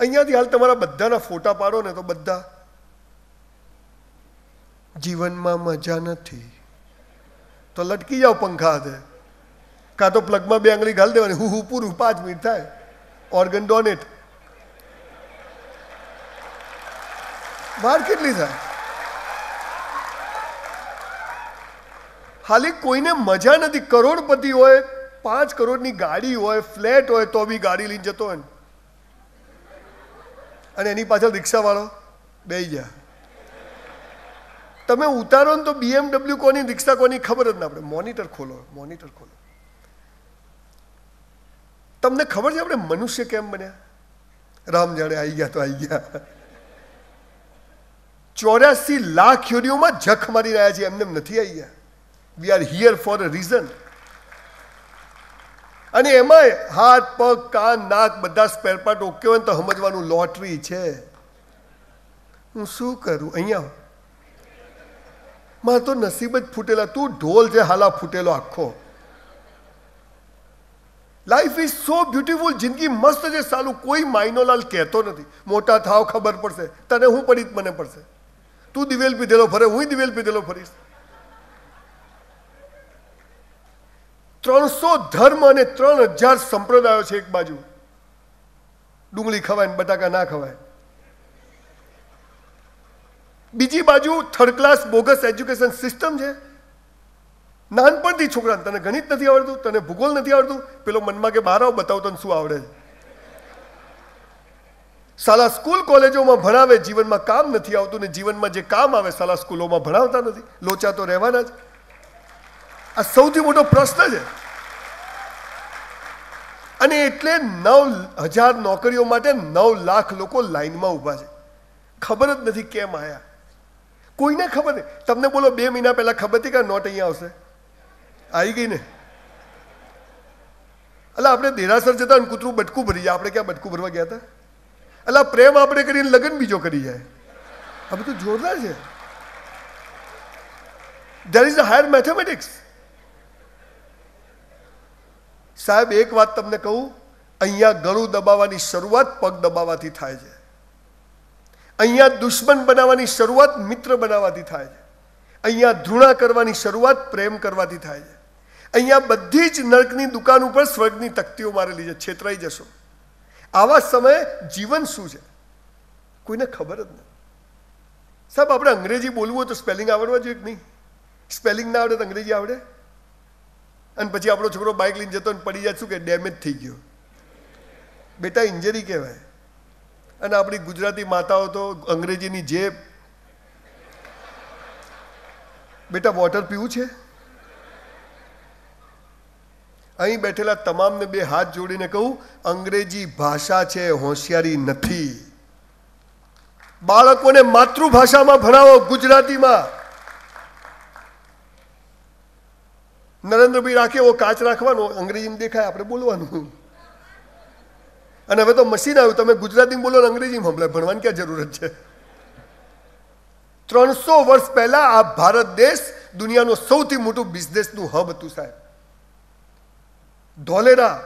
અહીંયાથી હાલ તમારા બધાના ફોટા પાડો ને તો બધા જીવનમાં મજા નથી. તો લટકી જાઓ પંખા હાથે. કાં તો પ્લગમાં બે આંગળી ઘાલ દેવાની. હું હું પૂરું, પાંચ મિનિટ થાય. ઓર્ગન ડોનેટ વાર કેટલી થાય? હાલી કોઈને મજા નથી. કરોડપતિ હોય, પાંચ કરોડની ગાડી હોય, ફ્લેટ હોય, તો બી ગાડી લઈને જતો હોય ને. અને એની પાછળ રિક્ષાવાળો બે ગયા. તમે ઉતારો ને તો બીએમડબલ્યુ કોની, રિક્ષા કોની ખબર જ ના પડે. મોનિટર ખોલો મોનિટર ખોલો. તમને ખબર છે આપણે મનુષ્ય કેમ બન્યા? રામ જાણે આવી ગયા તો આવી ગયા. ચોર્યાસી લાખ યોનીઓમાં જખ મારી રહ્યા છે, એમને નથી આવી ગયા. We are here for a reason અને એમાંય હાથ, પગ, કાન, નાક બધા સ્પેર પાર્ટ ઓકે હોય ને તો સમજવાનું લોટરી છે. હું શું કરું? અહીંયા મારે તો નસીબ જ ફૂટેલા. તું ઢોલ છે હાલા ફૂટેલો આખો. લાઈફ ઇઝ સો બ્યુટીફુલ જિંદગી મસ્ત છે, સાલું. કોઈ માઇનોલાલ કહેતો નથી. મોટા થાવ ખબર પડશે. તને હું પડી મને પડશે. તું દિવેલ પીધેલો ફરે હું દિવેલ પીધેલો ફરીશ. ત્રણસો ધર્મ અને ત્રણ હજાર સંપ્રદાયો છે એક બાજુ. ડુંગળી ખવાય ને બટાકા ના ખવાય. બીજી બાજુ third class bogus education system છે. નાનપણથી છોકરાને તને ગણિત નથી આવડતું, તને ભૂગોળ નથી આવડતું, પેલો મનમાં કે બહાર આવ, બતાવ તને શું આવડે સાલા સ્કૂલ કોલેજોમાં ભણાવે, જીવનમાં કામ નથી આવતું ને જીવનમાં જે કામ આવે, સાલા સ્કૂલોમાં ભણાવતા નથી. લોચા તો રહેવાના જ. આ સૌથી મોટો પ્રશ્ન છે. અને એટલે નવ હજાર નોકરીઓ માટે નવ લાખ લોકો લાઈનમાં ઊભા છે. ખબર જ નથી કેમ આયા. કોઈને ખબર નહીં. તમને બોલો બે મહિના પહેલા ખબર હતી કે નોટ અહીંયા આવશે? આવી ગઈ ને? એટલે આપણે દેરાસર જતા અને કૂતરું બટકું ભરી જાય. આપણે ક્યાં બટકું ભરવા ગયા હતા? એટલે પ્રેમ આપણે કરીને લગ્ન બીજો કરી જાય. આ બધું જોરદાર છે. There is a higher mathematics સાહેબ, એક વાત તમને કહું, અહીંયા ગળું દબાવવાની શરૂઆત પગ દબાવવાથી થાય છે. અહીંયા દુશ્મન બનાવવાની શરૂઆત મિત્ર બનાવવાથી થાય છે. અહીંયા ધૃણા કરવાની શરૂઆત પ્રેમ કરવાથી થાય છે. અહીંયા બધી જ નર્કની દુકાન ઉપર સ્વર્ગની તકતીઓ મારેલી છે, છેતરાઈ જશો. આવા સમયે જીવન શું છે? કોઈને ખબર જ નથી. સાહેબ, આપણે અંગ્રેજી બોલવું હોય તો સ્પેલિંગ આવડવા જોઈએ કે નહીં? સ્પેલિંગ ના આવડે તો અંગ્રેજી આવડે? અને પછી આપણો છોકરો બાઇક લઈને જતો ને પડી જાય, શું કે ડેમેજ થઈ ગયો. બેટા ઇન્જરી કહેવાય. અને આપણી ગુજરાતી માતાઓ તો અંગ્રેજીની જે બેટા વોટર પીવું છે? અહીં બેઠેલા તમામને બે હાથ જોડીને કહું, અંગ્રેજી ભાષા છે, હોશિયારી નથી. બાળકોને માતૃભાષામાં ભણાવો ગુજરાતીમાં. નરેન્દ્રભાઈ રાખે, એવો કાચ રાખવાનો, અંગ્રેજીમાં દેખાય, આપણે બોલવાનું. અને હવે તો મશીન આવ્યું, તમે ગુજરાતીમાં બોલો ને અંગ્રેજીમાં હમણાં ભણવાની ક્યાં જરૂરત છે? ત્રણસો વર્ષ પહેલા આ ભારત દેશ દુનિયાનું સૌથી મોટું બિઝનેસનું હબ હતું, સાહેબ. ધોલેરા,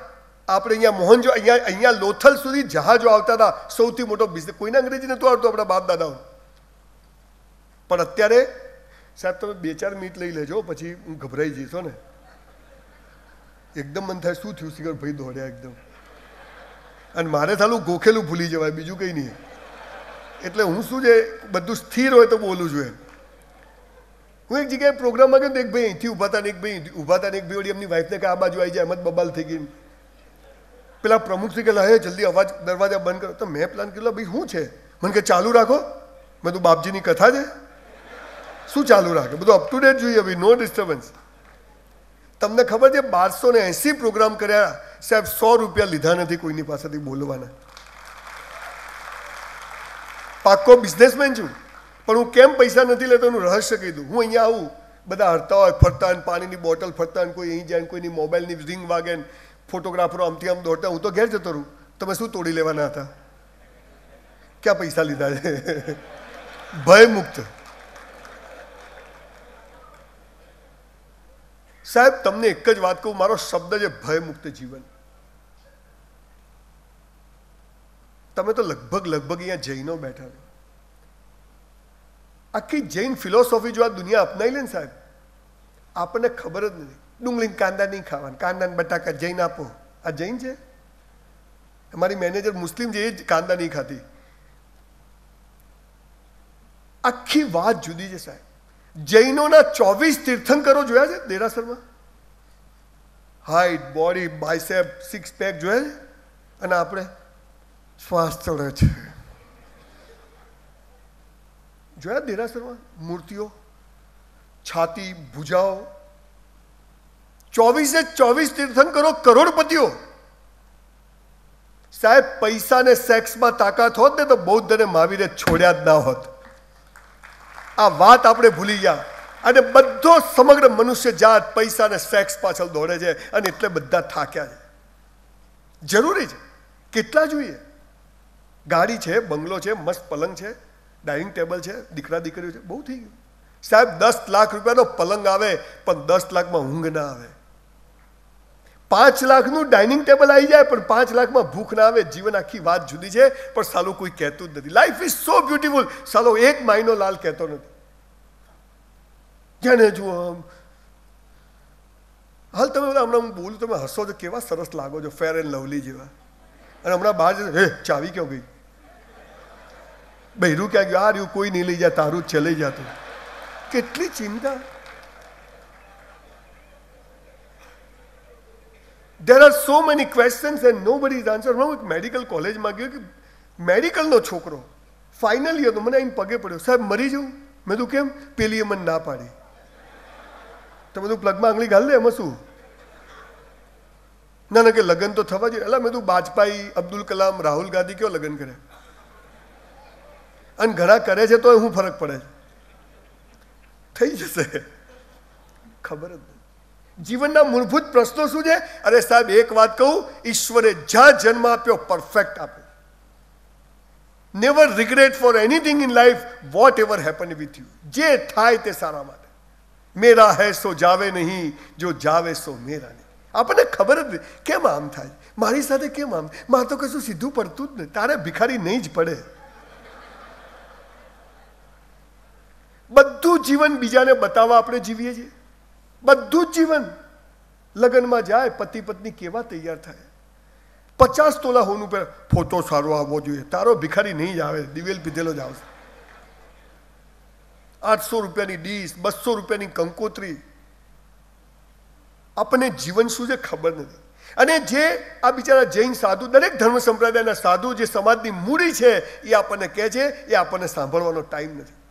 આપણે અહીંયા મોહનજો, અહીંયા અહીંયા લોથલ સુધી જહાજો આવતા હતા, સૌથી મોટો બિઝનેસ. કોઈને અંગ્રેજી નહોતું આવડતું આપણા બાપ દાદાઓ પણ અત્યારે સાહેબ, તમે બે ચાર મિનિટ લઈ લેજો, પછી હું ગભરાઈ જઈશો ને. એકદમ મન થાય, શું થયું સિગર ભાઈ દોડ્યા એકદમ. અને મારે થાલું ગોખેલું ભૂલી જવાય, બીજું કંઈ નહીં. એટલે હું શું છે, બધું સ્થિર હોય તો બોલું છું એમ. હું એક જગ્યાએ પ્રોગ્રામમાં ગયો તો એક ભાઈ અહીંથી ઊભા હતા ને, એક ભાઈ ઊભા હતા ને, એક ભાઈ એમની વાઈફને કે આ બાજુ આવી જાય એમ જ બબાલ થઈ ગઈ પેલા પ્રમુખ શ્રી કે હે, જલ્દી અવાજ, દરવાજા બંધ કરો. તો મેં પ્લાન કર્યો ભાઈ, શું છે? મને કે, ચાલુ રાખો. મેં તું બાપજીની કથા છે. શું ચાલુ રાખે? બધું અપ ટુ ડેટ જોઈએ ભાઈ નો ડિસ્ટર્બન્સ તમને ખબર છે, બારસો ને એંસી પ્રોગ્રામ કર્યા સાહેબ, સો રૂપિયા લીધા નથી કોઈની પાસેથી બોલવાના. પાક્કો બિઝનેસમેન છું, પણ હું કેમ પૈસા નથી લેતો એનું રહસ્ય દઉં. હું અહીંયા આવું, બધા હરતા હોય, ફરતા હોય, પાણીની બોટલ ફરતા હોય, કોઈ અહીં જાય કોઈની મોબાઈલની રિંગ વાગે ફોટોગ્રાફરો આમથી આમ દોડતા હું તો ઘેર જતો રહું. તમે શું તોડી લેવાના હતા? ક્યાં પૈસા લીધા છે? ભય મુક્ત સાહેબ, તમને એક જ વાત કહું, મારો શબ્દ છે ભયમુક્ત જીવન. તમે તો લગભગ લગભગ અહીંયા જૈનો બેઠા છો. આખી જૈન ફિલોસોફી જો આ દુનિયા અપનાવી લે ને સાહેબ, આપણને ખબર જ નથી. ડુંગળી કાંદા નહીં ખાવાના, કાંદાને બટાકા જૈન આપો. આ જૈન છે? અમારી મેનેજર મુસ્લિમ છે, એ જ કાંદા નહીં ખાતી. આખી વાત જુદી છે સાહેબ. જૈનોના ચોવીસ તીર્થંકરો જોયા છે? દેરાસરમાં? Height body bicep six pack જોયા છે? અને આપણે શ્વાસ ચડે છે. જોયા દેરાસરમાં? મૂર્તિઓ, છાતી, ભુજાઓ. ચોવીસે ચોવીસ તીર્થંકરો કરોડપતિઓ. સાહેબ પૈસા ને સેક્સમાં તાકાત હોત ને તો બૌદ્ધ અને મહાવીરે છોડ્યા જ ના હોત. આ વાત આપણે ભૂલી ગયા. અને બધો સમગ્ર મનુષ્ય જાત, પૈસા અને સેક્સ પાછળ દોડે છે અને એટલે બધા થાક્યા છે. જરૂરી છે. કેટલા જોઈએ? ગાડી છે, બંગલો છે, મસ્ત પલંગ છે, ડાઇનિંગ ટેબલ છે, દીકરા દીકરીઓ છે, બહુ થઈ ગયું. સાહેબ, દસ લાખ રૂપિયાનો પલંગ આવે, પણ દસ લાખમાં ઊંઘ ના આવે. પાંચ લાખનું ડાઇનિંગ ટેબલ આવી જાય, પણ પાંચ લાખમાં ભૂખ ના આવે, જીવન આખી વાત જુદી છે, પણ સાલો કોઈ કહેતું જ નથી. લાઈફ ઇઝ સો બ્યુટીફુલ સાલો એક માયનો લાલ કહેતો નથી. જેને જુઓ આમ. હાલ તમે બધા હમણાં હું બોલું, તમે હસો છો, કેવા સરસ લાગો છો ફેર એન્ડ લવલી જેવા. અને હમણાં બહાર જશે હે, ચાવી ક્યાં ગઈ? બહેરું ક્યાં ગયું? આ રહ્યું, કોઈ નહીં લઈ જાય, તારું જ છે, લઈ જતું કેટલી ચિંતા. There are so many questions and nobody answer હું મેડિકલ કોલેજમાં ગયો કે મેડિકલનો છોકરો ફાઇનલ હતો મને આઈને પગે પડ્યો સાહેબ મરી જવું મેં તું કેમ પેલીએ મને ના પાડી તો તું પ્લગમાં આંગળી ઘાલ દે એમાં શું ના ના કે લગ્ન તો થવા જોઈએ એટલે મેં તું બાજપાઈ અબ્દુલ કલામ રાહુલ ગાંધી કયો લગ્ન કરે અને ઘણા કરે છે તો શું ફરક પડે થઈ જશે ખબર જ નહીં જીવનના મૂળભૂત પ્રશ્નો શું છે? અરે સાહેબ, એક વાત કહું, ઈશ્વરે જ્યાં જન્મ આપ્યો પરફેક્ટ આપ્યો. Never regret for anything in life whatever happen with you જે થાય તે સારા માટે. મેરા હૈ સો જાવે નહીં, જો જાવે સો મેરા નહીં. આપણને ખબર જ નહીં, કેમ આમ થાય? મારી સાથે કેમ આમ મારે તો કશું સીધું પડતું જ નહીં. તારે ભિખારી નહીં જ પડે. બધું જીવન બીજાને બતાવવા આપણે જીવીએ છીએ. બધું જ જીવન લગ્નમાં જાય, પતિ પત્ની કેવા તૈયાર થાય? પચાસ તોલા હોનું પહેલા ફોટો સારો આવવો જોઈએ. તારો ભિખારી નહીં જ આવે, દિવેલ પીધેલો જ આવશે. આઠસો રૂપિયાની ડીશ, બસો રૂપિયાની કંકોત્રી. આપણને જીવન શું છે ખબર નથી. અને જે આ બિચારા જૈન સાધુ, દરેક ધર્મ સંપ્રદાયના સાધુ જે સમાજની મૂડી છે, એ આપણને કહે છે, એ આપણને સાંભળવાનો ટાઈમ નથી.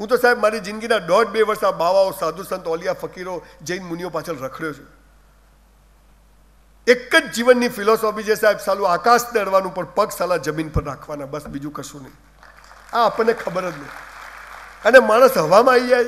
હું તો સાહેબ મારી જિંદગીના દોઢ બે વર્ષ આ બાવાઓ, સાધુ સંત, ઓલિયા, ફકીરો જૈન મુનિઓ પાછળ રખડ્યો છું. એક જ જીવનની ફિલોસોફી છે સાહેબ, સાલું આકાશ દળવાનું પણ પગ સાલા જમીન પર રાખવાના, બસ બીજું કશું નહીં. આ આપણને ખબર જ નહીં. અને માણસ હવામાં આવી જાય.